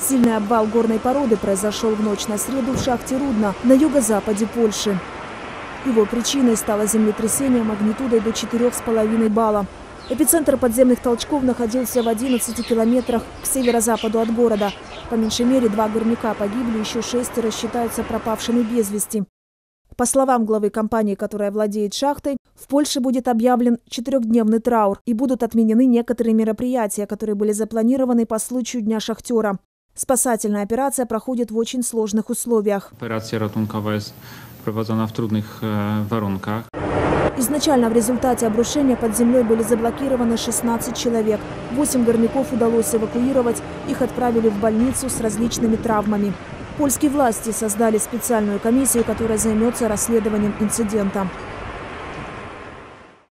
Сильный обвал горной породы произошел в ночь на среду в шахте Рудна на юго-западе Польши. Его причиной стало землетрясение магнитудой до 4,5 балла. Эпицентр подземных толчков находился в 11 километрах к северо-западу от города. По меньшей мере два горняка погибли, еще шестеро считаются пропавшими без вести. По словам главы компании, которая владеет шахтой, в Польше будет объявлен четырехдневный траур и будут отменены некоторые мероприятия, которые были запланированы по случаю Дня шахтера. Спасательная операция проходит в очень сложных условиях. Ratunkowa jest prowadzona w trudnych e, warunkach. Изначально в результате обрушения под землей были заблокированы 16 человек. 8 горняков удалось эвакуировать, их отправили в больницу с различными травмами. Польские власти создали специальную комиссию, которая займется расследованием инцидента.